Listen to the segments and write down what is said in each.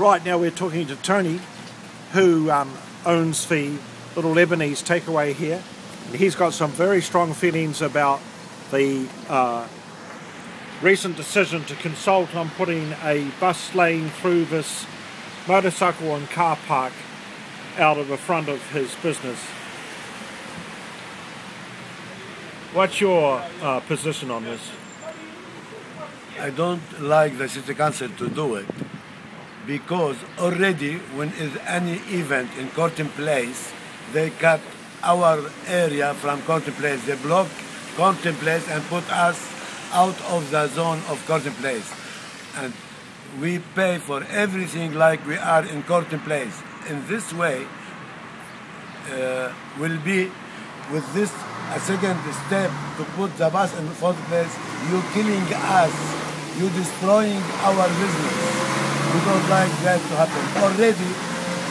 Right now, we're talking to Tony, who um, owns the little Lebanese takeaway here. He's got some very strong feelings about the uh, recent decision to consult on putting a bus lane through this motorcycle and car park out of the front of his business. What's your uh, position on this? I don't like the city council to do it because already when is any event in Courtenay Place, they cut our area from Courtenay Place. They block Courtenay Place and put us out of the zone of Courtenay Place. And we pay for everything like we are in Courtenay Place. In this way, uh, will be with this a second step to put the bus in fourth place. You killing us. You destroying our business. We don't like that to happen. Already,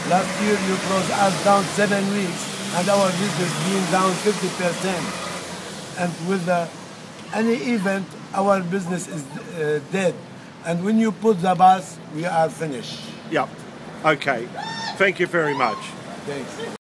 last year you closed us down seven weeks, and our business being down 50%. And with the, any event, our business is uh, dead. And when you put the bus, we are finished. Yep. Okay. Thank you very much. Thanks.